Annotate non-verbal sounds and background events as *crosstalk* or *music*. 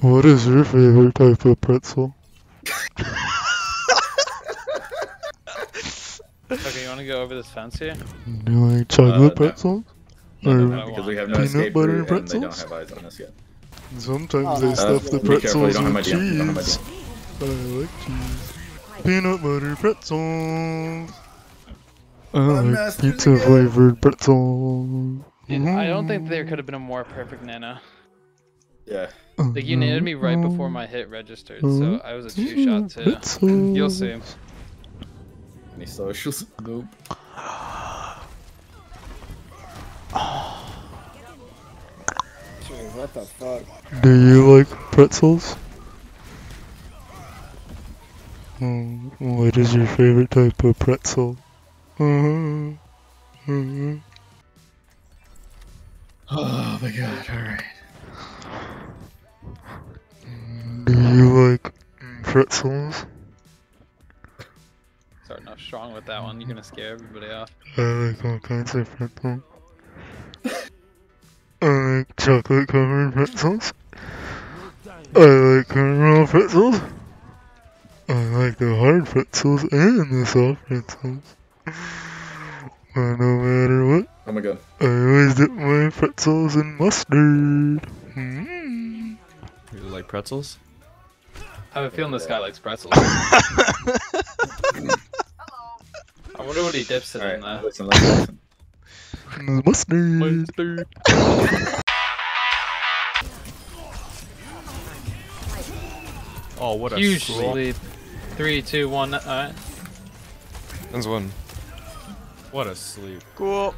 What is your favorite type of pretzel? Okay, you want to go over this fence here? Do you like chocolate no. pretzels? No, no, Or no, because we have no Peanut butter route and they don't pretzels? have eyes on us yet. sometimes Oh, they uh, stuff the be careful, pretzels don't have my with DM, you don't have my cheese. I like cheese. Peanut butter pretzels. I I'm like pizza flavored pretzels. Dude, I don't think there could have been a more perfect Nana. Yeah. Like you named me right before my hit registered, so I was a two shot too. Pretzels. You'll see. Any socials? Nope. Dude, what the fuck? Do you like pretzels? Hmm, what is your favorite type of pretzel? Uh-huh. Uh-huh. Oh my god, alright. Do you like pretzels? Starting off strong with that one. You're gonna scare everybody off. I like all kinds of pretzels. I like chocolate covered pretzels. I like caramel pretzels. I like the hard pretzels and the soft pretzels. But no matter what, Oh my god. I always dip my pretzels in mustard. Mm. You like pretzels? I have a feeling this guy likes pretzels. *laughs* I wonder what he dips it in Alright, though. listen, listen, listen. Mustard. Oh, what a Huge sleep. lead. Three, two, one. Alright. That's one. What a sleep. Cool.